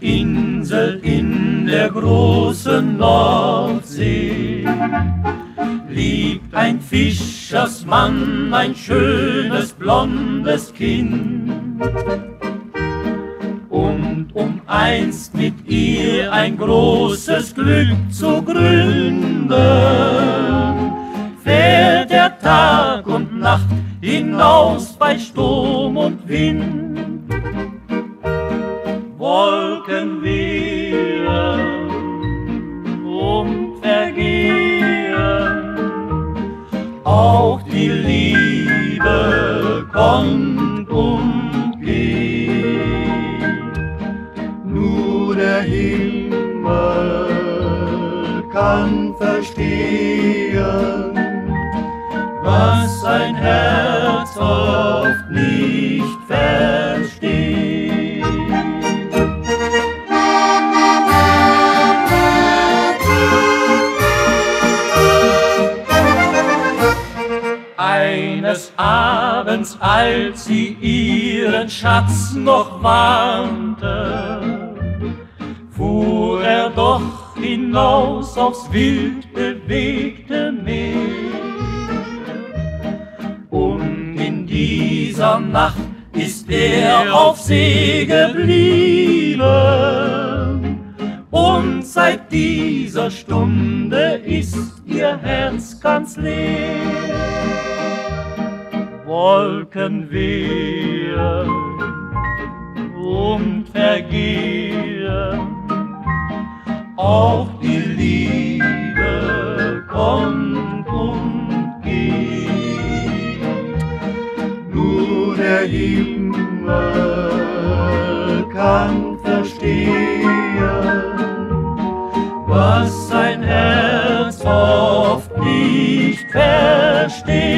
Insel in der großen Nordsee liebt ein Fischersmann ein schönes blondes Kind. Und um einst mit ihr ein großes Glück zu gründen, fährt er Tag und Nacht hinaus bei Sturm und Wind. Und vergehen, auch die Liebe kommt und. Nur der Himmel kann verstehen, was ein Herz oft nicht Eines Abends, als sie ihren Schatz noch warnte, fuhr er doch hinaus aufs wild bewegte Meer. Und in dieser Nacht ist er auf See geblieben. Und seit dieser Stunde ist ihr Herz ganz leer. Wolken wehen und vergehen. Auch die Liebe kommt und geht. Nur der Himmel kann verstehen, was sein Herz oft nicht versteht.